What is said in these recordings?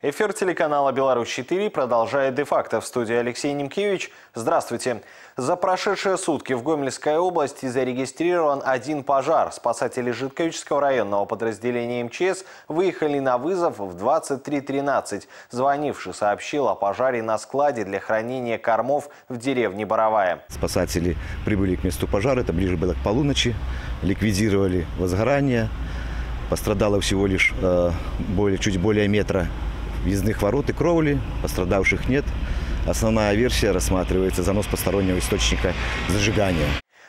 Эфир телеканала «Беларусь-4» продолжает де-факто в студии Алексей Немкевич. Здравствуйте. За прошедшие сутки в Гомельской области зарегистрирован один пожар. Спасатели Житковичского районного подразделения МЧС выехали на вызов в 23.13. Звонивший сообщил о пожаре на складе для хранения кормов в деревне Боровая. Спасатели прибыли к месту пожара, это ближе было к полуночи, ликвидировали возгорание. Пострадало всего лишь э, более, чуть более метра въездных ворот и кровли, пострадавших нет. Основная версия рассматривается занос постороннего источника зажигания.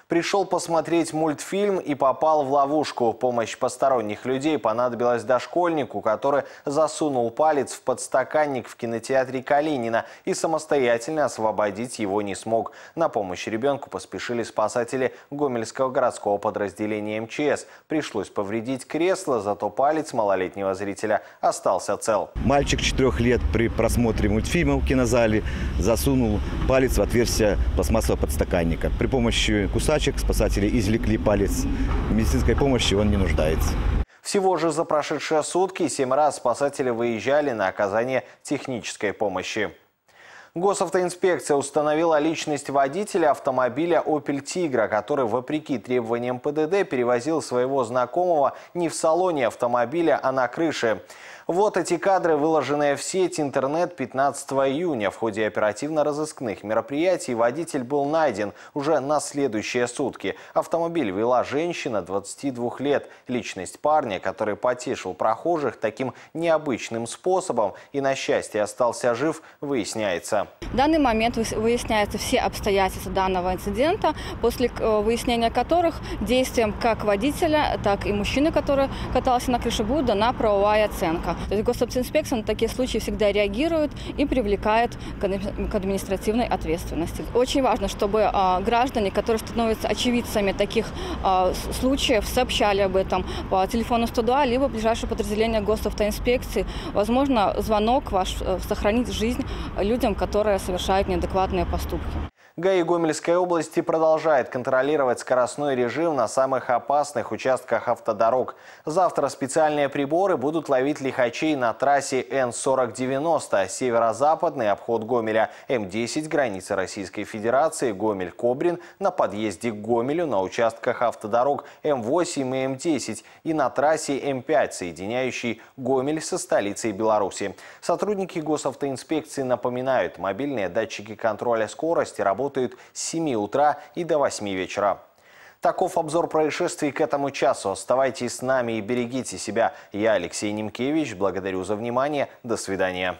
Пришел посмотреть мультфильм и попал в ловушку. Помощь посторонних людей понадобилась дошкольнику, который засунул палец в подстаканник в кинотеатре Калинина и самостоятельно освободить его не смог. На помощь ребенку поспешили спасатели Гомельского городского подразделения МЧС. Пришлось повредить кресло, зато палец малолетнего зрителя остался цел. Мальчик четырех лет при просмотре мультфильма в кинозале засунул палец в отверстие пластмассового подстаканника. При помощи кусачки собачек. Спасатели извлекли палец. В медицинской помощи он не нуждается. Всего же за прошедшие сутки семь раз спасатели выезжали на оказание технической помощи. Госавтоинспекция установила личность водителя автомобиля Opel Tigra, который, вопреки требованиям ПДД, перевозил своего знакомого не в салоне автомобиля, а на крыше. Вот эти кадры, выложенные в сеть интернет 15 июня. В ходе оперативно-розыскных мероприятий водитель был найден уже на следующие сутки. Автомобиль вела женщина 22 лет. Личность парня, который потешил прохожих таким необычным способом и на счастье остался жив, выясняется. В данный момент выясняются все обстоятельства данного инцидента, после э, выяснения которых действием как водителя, так и мужчины, который катался на крыше, будет дана правовая оценка. То есть госавтоинспекция на такие случаи всегда реагирует и привлекает к административной ответственности. Очень важно, чтобы а, граждане, которые становятся очевидцами таких а, случаев, сообщали об этом по телефону 102, либо ближайшее подразделение госавтоинспекции. Возможно, звонок ваш э, сохранит жизнь людям, которые совершают неадекватные поступки. ГАИ Гомельской области продолжает контролировать скоростной режим на самых опасных участках автодорог. Завтра специальные приборы будут ловить лихачей на трассе Н-4090, северо-западный обход Гомеля, М-10, границы Российской Федерации, Гомель-Кобрин, на подъезде к Гомелю на участках автодорог М-8 и М-10 и на трассе М-5, соединяющей Гомель со столицей Беларуси. Сотрудники госавтоинспекции напоминают, мобильные датчики контроля скорости работают работают с 7 утра и до 8 вечера. Таков обзор происшествий к этому часу. Оставайтесь с нами и берегите себя. Я Алексей Немкевич. Благодарю за внимание. До свидания.